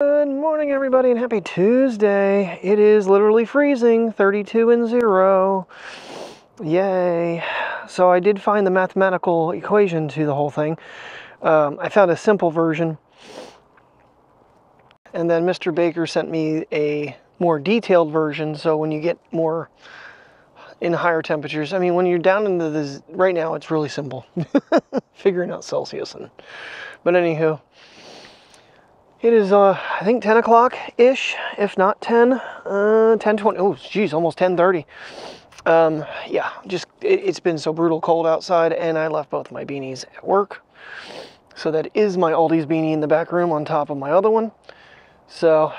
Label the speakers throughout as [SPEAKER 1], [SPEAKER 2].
[SPEAKER 1] Good morning, everybody, and happy Tuesday. It is literally freezing 32 and 0. Yay. So, I did find the mathematical equation to the whole thing. Um, I found a simple version, and then Mr. Baker sent me a more detailed version. So, when you get more in higher temperatures, I mean, when you're down into this, right now, it's really simple figuring out Celsius. And, but, anywho, it is, uh, I think 10 o'clock ish, if not 10, uh, 10 20. Oh, geez, almost 10.30. Um, yeah, just it, it's been so brutal cold outside, and I left both my beanies at work. So that is my Aldi's beanie in the back room on top of my other one. So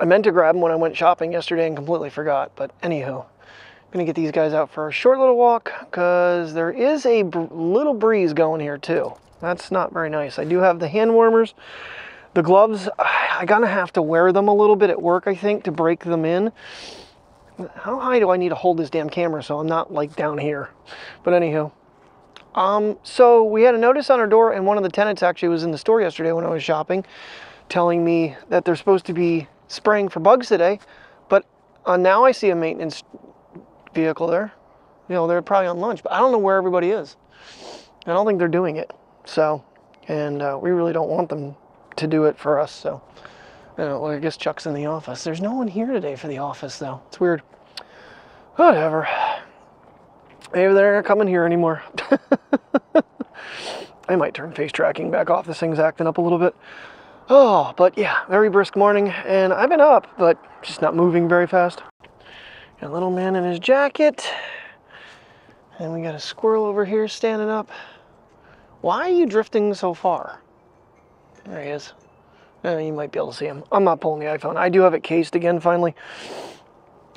[SPEAKER 1] I meant to grab them when I went shopping yesterday and completely forgot. But anywho, I'm gonna get these guys out for a short little walk because there is a br- little breeze going here too. That's not very nice. I do have the hand warmers. The gloves, I gotta have to wear them a little bit at work, I think, to break them in. How high do I need to hold this damn camera so I'm not like down here? But anywho, um, so we had a notice on our door, and one of the tenants actually was in the store yesterday when I was shopping, telling me that they're supposed to be spraying for bugs today. But uh, now I see a maintenance vehicle there. You know, they're probably on lunch, but I don't know where everybody is. I don't think they're doing it. So, and uh, we really don't want them to do it for us. So, well, I guess Chuck's in the office. There's no one here today for the office, though. It's weird. Whatever. Maybe they're not coming here anymore. I might turn face tracking back off. This thing's acting up a little bit. Oh, but yeah, very brisk morning, and I've been up, but just not moving very fast. Got a little man in his jacket, and we got a squirrel over here standing up. Why are you drifting so far? There he is. Uh, you might be able to see him. I'm not pulling the iPhone. I do have it cased again finally,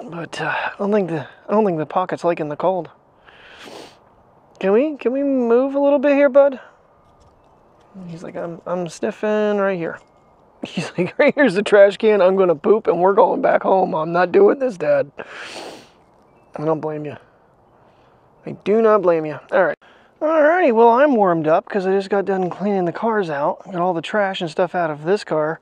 [SPEAKER 1] but uh, I don't think the I don't think the pocket's liking the cold. Can we can we move a little bit here, bud? He's like, I'm I'm sniffing right here. He's like, right here's the trash can. I'm gonna poop and we're going back home. I'm not doing this, Dad. I don't blame you. I do not blame you. All right. Alrighty, well I'm warmed up because I just got done cleaning the cars out. Got all the trash and stuff out of this car.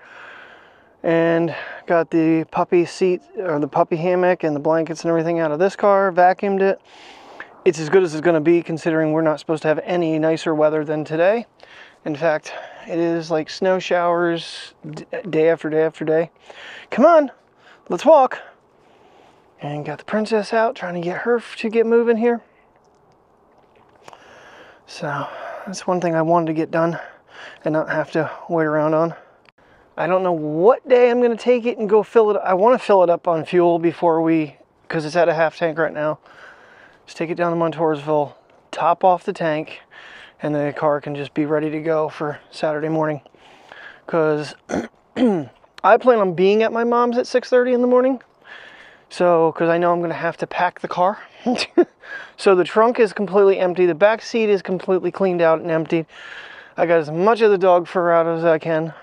[SPEAKER 1] And got the puppy seat or the puppy hammock and the blankets and everything out of this car. Vacuumed it. It's as good as it's going to be considering we're not supposed to have any nicer weather than today. In fact, it is like snow showers day after day after day. Come on, let's walk. And got the princess out, trying to get her to get moving here. So that's one thing I wanted to get done and not have to wait around on. I don't know what day I'm going to take it and go fill it. I want to fill it up on fuel before we, because it's at a half tank right now. Just take it down to Montoursville, top off the tank, and the car can just be ready to go for Saturday morning. Because I plan on being at my mom's at 6:30 in the morning. So, because I know I'm going to have to pack the car. so the trunk is completely empty. The back seat is completely cleaned out and emptied. I got as much of the dog fur out as I can.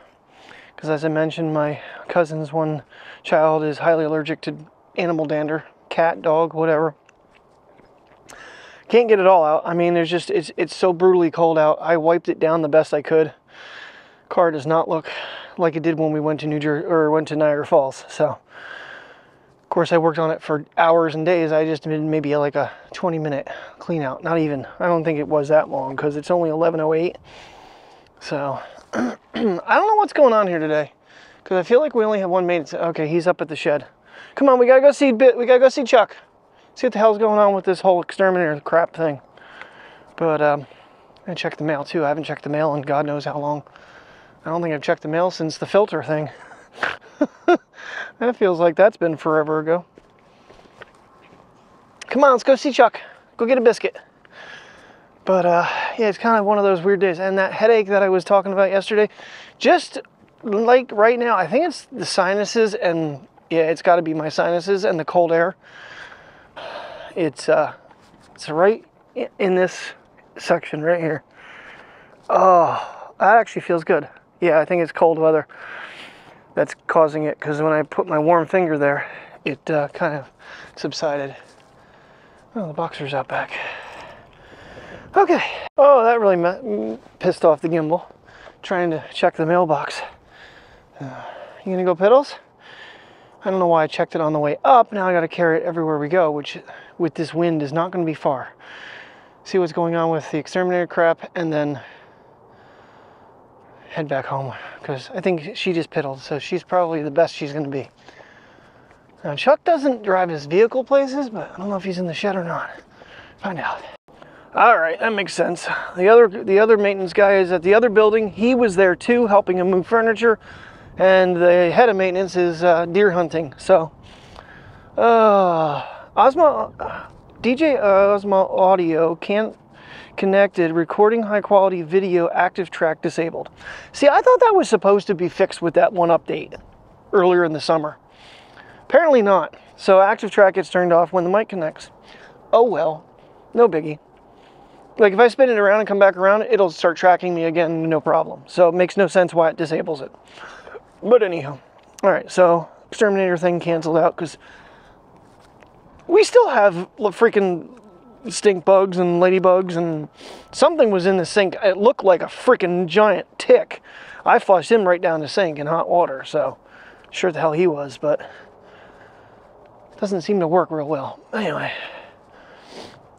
[SPEAKER 1] Because as I mentioned, my cousin's one child is highly allergic to animal dander, cat, dog, whatever. Can't get it all out. I mean, there's just, it's, it's so brutally cold out. I wiped it down the best I could. Car does not look like it did when we went to New Jersey or went to Niagara Falls. So, course, I worked on it for hours and days. I just did maybe like a 20 minute clean out. Not even, I don't think it was that long because it's only 11.08. So, I don't know what's going on here today because I feel like we only have one mate. Okay, he's up at the shed. Come on, we gotta go see, we gotta go see Chuck see what the hell's going on with this whole exterminator crap thing. But um, I checked the mail too. I haven't checked the mail in God knows how long. I don't think I've checked the mail since the filter thing. that feels like that's been forever ago. Come on, let's go see Chuck. Go get a biscuit. But uh, yeah, it's kind of one of those weird days. And that headache that I was talking about yesterday, just like right now, I think it's the sinuses and yeah, it's got to be my sinuses and the cold air it's uh, it's right in this section right here. Oh, that actually feels good. Yeah, I think it's cold weather that's causing it because when I put my warm finger there, it uh, kind of subsided. Oh, the boxer's out back. Okay. Oh, that really pissed off the gimbal. Trying to check the mailbox. You gonna go pedals? I don't know why I checked it on the way up. Now I gotta carry it everywhere we go, which with this wind is not gonna be far. See what's going on with the exterminator crap and then head back home because I think she just piddled, so she's probably the best she's gonna be. Now Chuck doesn't drive his vehicle places, but I don't know if he's in the shed or not. Find out. All right, that makes sense. The other the other maintenance guy is at the other building. He was there too, helping him move furniture, and the head of maintenance is uh, deer hunting. So, uh, Osmo DJ Osmo Audio can't connected, recording high quality video, active track disabled. See, I thought that was supposed to be fixed with that one update earlier in the summer. Apparently not. So active track gets turned off when the mic connects. Oh well, no biggie. Like if I spin it around and come back around, it'll start tracking me again, no problem. So it makes no sense why it disables it. But anyhow, all right, so exterminator thing canceled out because we still have freaking stink bugs and ladybugs and something was in the sink. It looked like a freaking giant tick. I flushed him right down the sink in hot water, so sure the hell he was, but doesn't seem to work real well. Anyway.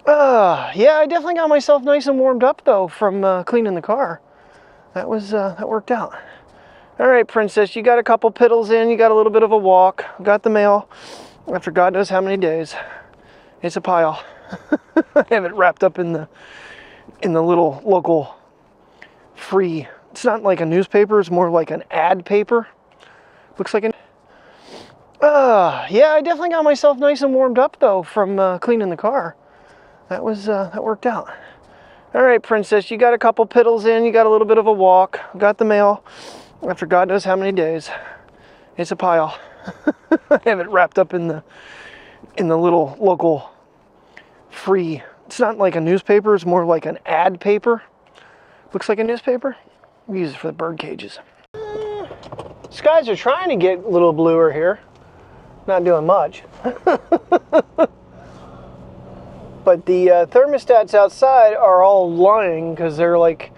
[SPEAKER 1] Uh, yeah, I definitely got myself nice and warmed up though from uh, cleaning the car. That was uh, that worked out. All right, princess, you got a couple piddles in, you got a little bit of a walk, got the mail after God knows how many days. It's a pile. I have it wrapped up in the in the little local free. It's not like a newspaper. It's more like an ad paper. Looks like an. Uh, yeah, I definitely got myself nice and warmed up though from uh, cleaning the car. That was uh, that worked out. All right, princess, you got a couple piddles in. You got a little bit of a walk. Got the mail after God knows how many days. It's a pile. I have it wrapped up in the in the little local free. It's not like a newspaper, it's more like an ad paper. Looks like a newspaper. We use it for the bird cages. skies are trying to get a little bluer here. Not doing much. but the uh, thermostats outside are all lying because they're like,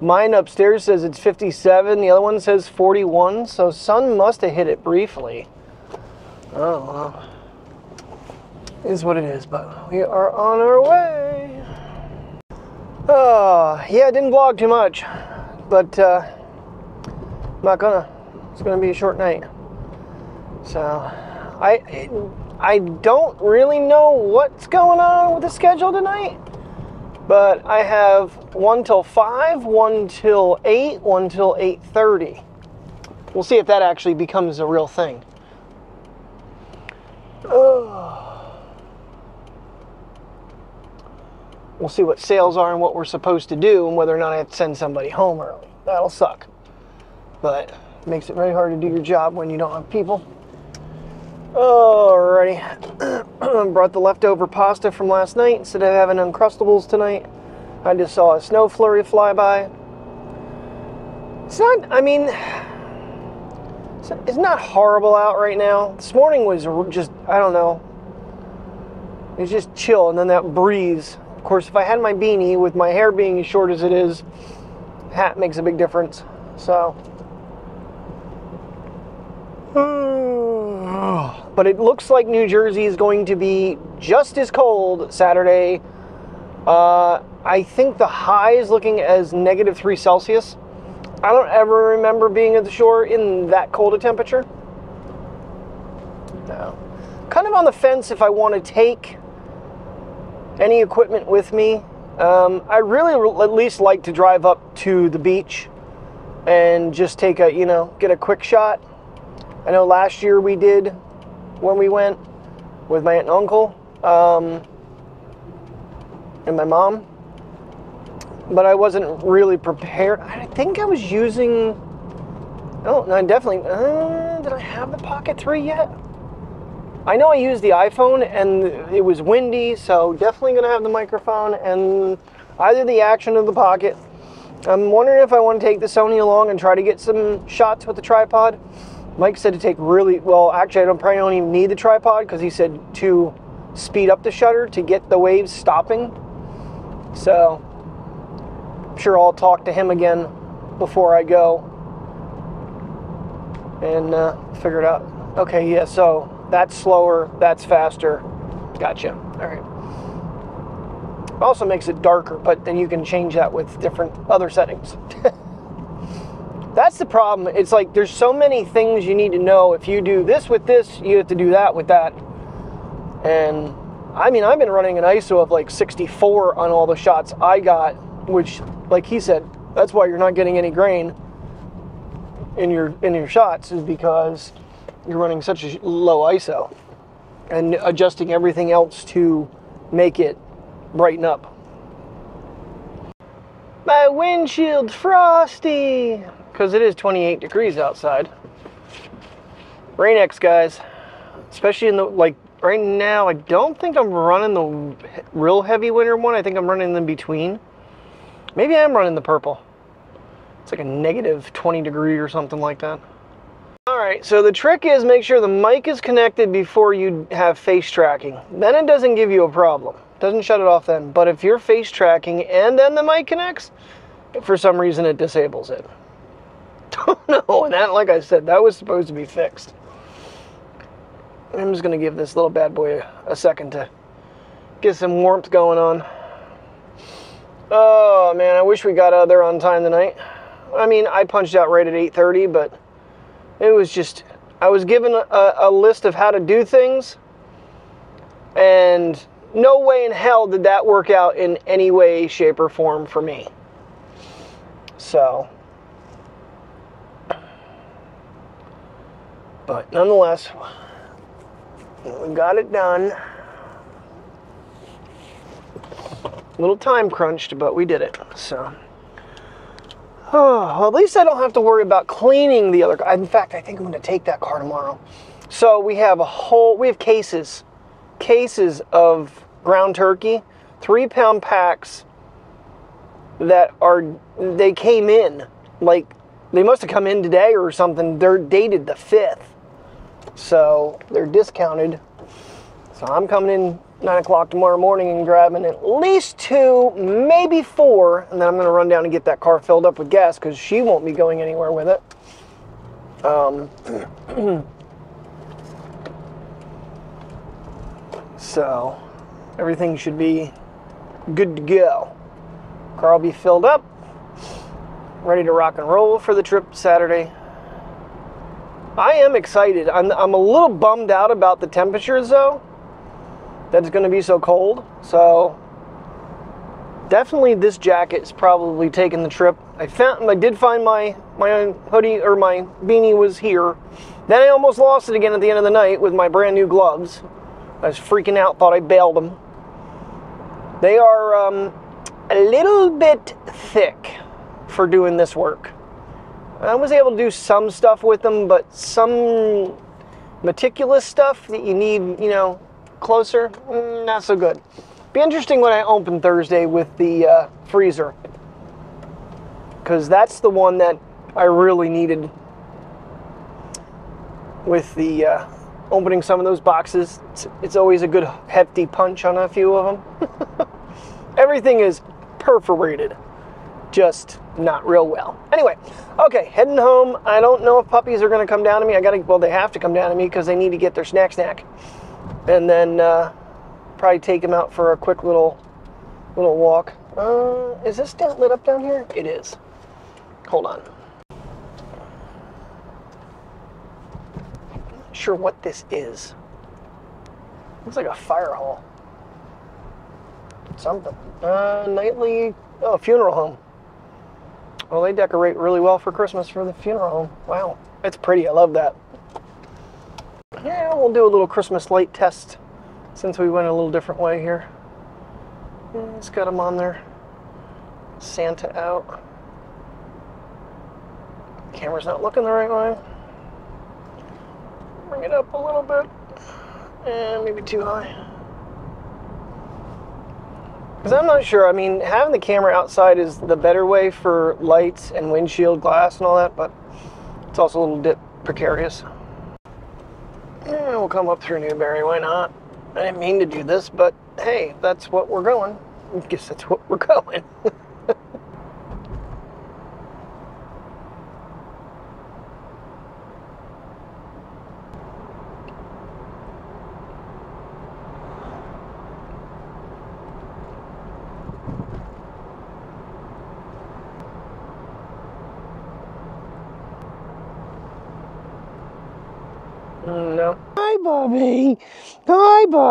[SPEAKER 1] mine upstairs says it's 57, the other one says 41, so sun must have hit it briefly. Oh, is what it is, but we are on our way. Oh, yeah, I didn't vlog too much, but uh, I'm not gonna. It's gonna be a short night. So, I I don't really know what's going on with the schedule tonight, but I have one till five, one till eight, one till eight thirty. We'll see if that actually becomes a real thing. Oh. We'll see what sales are and what we're supposed to do and whether or not I have to send somebody home early. That'll suck. But it makes it very hard to do your job when you don't have people. Alrighty. Brought the leftover pasta from last night instead of having Uncrustables tonight. I just saw a snow flurry fly by. It's not, I mean, it's not horrible out right now. This morning was just, I don't know, it's just chill, and then that breeze course, if I had my beanie with my hair being as short as it is, hat makes a big difference. So, but it looks like New Jersey is going to be just as cold Saturday. Uh, I think the high is looking as negative three Celsius. I don't ever remember being at the shore in that cold a temperature. No. Kind of on the fence if I want to take any equipment with me. Um, I really at least like to drive up to the beach and just take a, you know, get a quick shot. I know last year we did when we went with my aunt and uncle um, and my mom, but I wasn't really prepared. I think I was using. Oh, no, I definitely. Uh, did I have the Pocket 3 yet? I know I used the iPhone and it was windy, so definitely to have the microphone and either the action of the pocket. I'm wondering if I want to take the Sony along and try to get some shots with the tripod. Mike said to take really well. Actually, I don't probably don't even need the tripod because he said to speed up the shutter to get the waves stopping. So I'm sure I'll talk to him again before I go. and uh, figure it out. Okay, yeah, so that's slower, that's faster. Gotcha. All right. Also makes it darker, but then you can change that with different other settings. That's the problem. It's like there's so many things you need to know. If you do this with this, you have to do that with that. And I mean, I've been running an ISO of like 64 on all the shots I got, which, like he said, that's why you're not getting any grain in your in your shots is because you're running such a low ISO and adjusting everything else to make it brighten up. My windshield's frosty because it is 28 degrees outside. Rain-X guys, especially in the like right now. I don't think I'm running the real heavy winter one. I think I'm running in between. Maybe I am running the purple. It's like a negative 20 degree or something like that. All right, so the trick is make sure the mic is connected before you have face tracking. Then it doesn't give you a problem. Doesn't shut it off then. But if you're face tracking and then the mic connects, for some reason it disables it. Don't know. And that, like I said, that was supposed to be fixed. I'm just to give this little bad boy a, a second to get some warmth going on. Oh man, I wish we got out there on time tonight. I mean, I punched out right at 8:30, but it was just I was given a, a, list of how to do things, and no way in hell did that work out in any way, shape, or form for me. So, but nonetheless, we got it done. A little time crunched, but we did it. So. Well, at least I don't have to worry about cleaning the other car. In fact, I think I'm going to take that car tomorrow. So we have a whole, we have cases, cases of ground turkey, three pound packs that are, they came in, like, they must have come in today or something. They're dated the 5th. So they're discounted. So I'm coming in 9 o'clock tomorrow morning and grabbing at least two, maybe four, and then I'm going to run down and get that car filled up with gas because she won't be going anywhere with it. Um, so everything should be good to go. Car will be filled up, ready to rock and roll for the trip Saturday. I am excited. I'm, I'm a little bummed out about the temperatures though that it's going to be so cold. So definitely this jacket is probably taking the trip. I found I did find my my hoodie or my beanie was here. Then I almost lost it again at the end of the night with my brand new gloves. I was freaking out, thought I bailed them. They are um, a little bit thick for doing this work. I was able to do some stuff with them, but some meticulous stuff that you need, you know, closer, mm, not so good. Be interesting when I open Thursday with the uh, freezer, because that's the one that I really needed. With the uh, opening some of those boxes, it's, it's always a good hefty punch on a few of them. Everything is perforated, just not real well. Anyway, okay, heading home. I don't know if puppies are going to come down to me. I got to, well, they have to come down to me because they need to get their snack snack and then uh, probably take him out for a quick little little walk. Uh, is this lit up down here? It is. Hold on. Not sure what this is. Looks like a fire hall. Something. Uh, nightly. Oh, funeral home. Well, they decorate really well for Christmas for the funeral home. Wow, it's pretty. I love that yeah, we'll do a little Christmas light test since we went a little different way here. Yeah, it's got them on there. Santa out. Camera's not looking the right way. Bring it up a little bit. And maybe too high. Because I'm not sure. I mean, having the camera outside is the better way for lights and windshield glass and all that, but it's also a little bit precarious. We'll come up through Newberry, why not? I didn't mean to do this, but hey, that's what we're going. I guess that's what we're going.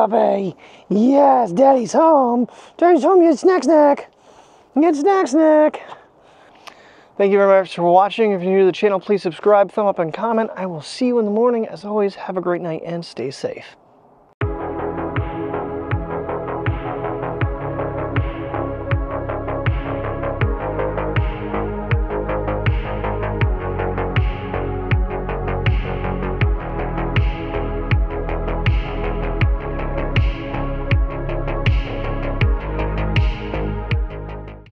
[SPEAKER 2] Bobby. Yes, Daddy's home. Daddy's home. Get snack, snack. Get snack, snack.
[SPEAKER 1] Thank you very much for watching. If you're new to the channel, please subscribe, thumb up, and comment. I will see you in the morning. As always, have a great night and stay safe.